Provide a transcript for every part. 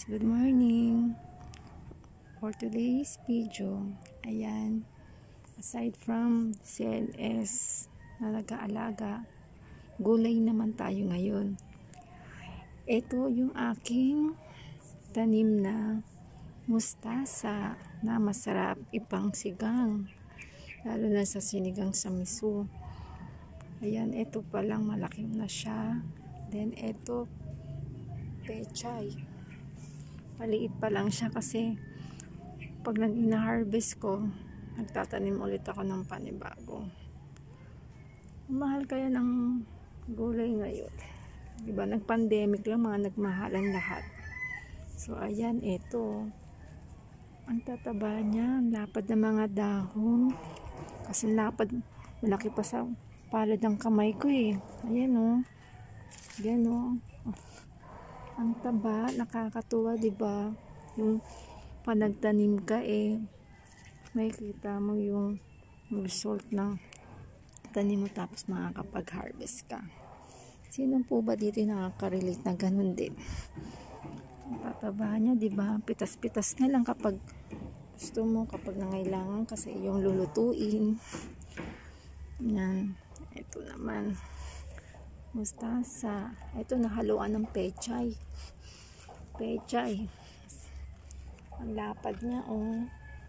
guys, good morning. For today's video, ayan, aside from CLS na nag-aalaga, gulay naman tayo ngayon. Ito yung aking tanim na mustasa na masarap ipang sigang. Lalo na sa sinigang sa miso. Ayan, ito pa lang malaki na siya. Then, ito, pechay. Maliit pa lang siya kasi pag nag-ina-harvest ko, nagtatanim ulit ako ng panibago. Mahal kaya ng gulay ngayon. Diba, nag-pandemic lang, mga nagmahalan lahat. So, ayan, ito. Ang tataba niya, ang lapad ng mga dahon. Kasi lapad, malaki pa sa palad ng kamay ko eh. Ayan o. Oh. Ayan o. Oh. Taba, nakakatuwa, 'di ba? Yung panagtanim ka eh may kita mo yung result ng tanim mo tapos makakapag-harvest ka. Sino po ba dito yung nakaka-relate na ganun din? Ang tataba niya, 'di ba? Pitas-pitas na lang kapag gusto mo kapag nangailangan kasi yung lulutuin. Yan. Ito naman mustasa. Ito nahaluan ng pechay. Pechay. Ang lapad niya, oh.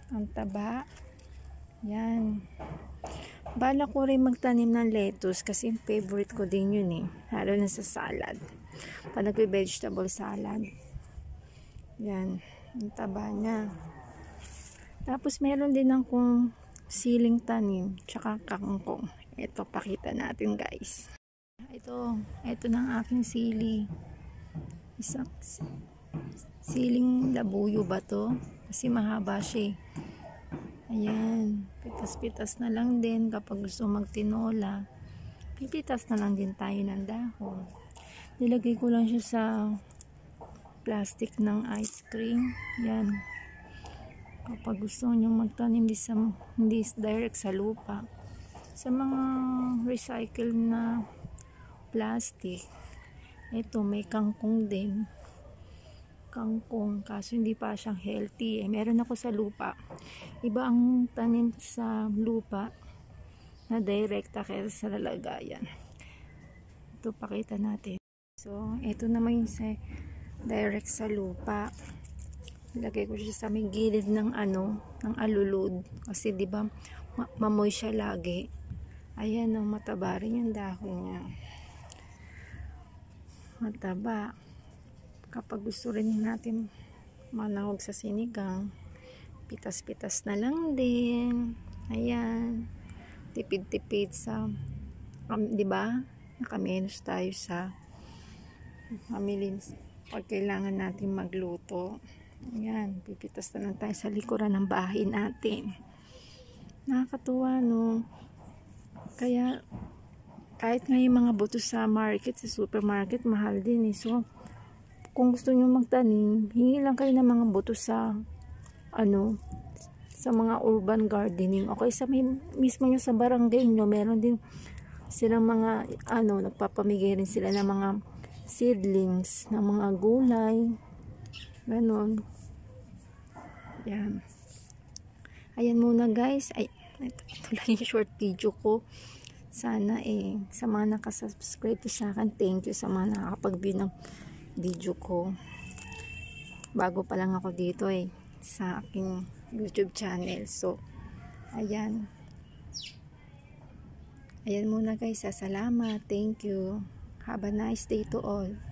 Ang taba. Yan. Bala ko rin magtanim ng lettuce kasi favorite ko din yun eh. Lalo na sa salad. Pag nagpe-vegetable salad. Yan. Ang taba niya. Tapos meron din akong siling tanim tsaka kangkong. Ito, pakita natin guys. Ito, ito ng aking sili. Isang siling labuyo ba to? Kasi mahaba siya. Eh. Ayan, pitas-pitas na lang din kapag gusto magtinola. Pipitas na lang din tayo ng dahon. Nilagay ko lang siya sa plastic ng ice cream. Yan. Kapag gusto nyo magtanim di sa, hindi direct sa lupa. Sa mga recycle na plastic. Ito, may kangkong din. Kangkong, kaso hindi pa siyang healthy. Eh, meron ako sa lupa. Iba ang tanim sa lupa na direkta kaya sa lalagayan. Ito, pakita natin. So, ito naman yung sa direct sa lupa. Lagay ko siya sa may gilid ng ano, ng alulod. Kasi 'di ba, mamoy siya lagi. Ayan, ang mataba rin yung dahon niya mataba. Kapag gusto rin natin manahog sa sinigang pitas-pitas na lang din. Ayan. Tipid-tipid sa um, di ba? Nakamenos tayo sa mamilin pag kailangan natin magluto ayan pipitas na lang tayo sa likuran ng bahay natin. Nakakatuwa no? Kaya kahit nga yung mga buto sa market, sa supermarket, mahal din eh. So, kung gusto nyo magtanim, hingi lang kayo ng mga buto sa, ano, sa mga urban gardening. Okay, sa may, mismo nyo sa barangay nyo, meron din silang mga, ano, nagpapamigay rin sila ng mga seedlings, ng mga gulay. Ganon. Yan. Ayan muna guys. Ay, ito, ito lang yung short video ko sana eh sa mga nakasubscribe sa akin thank you sa mga nakakapag-view ng video ko. Bago pa lang ako dito eh sa aking youtube channel. So ayan. Ayan muna guys salamat. Thank you. Have a nice day to all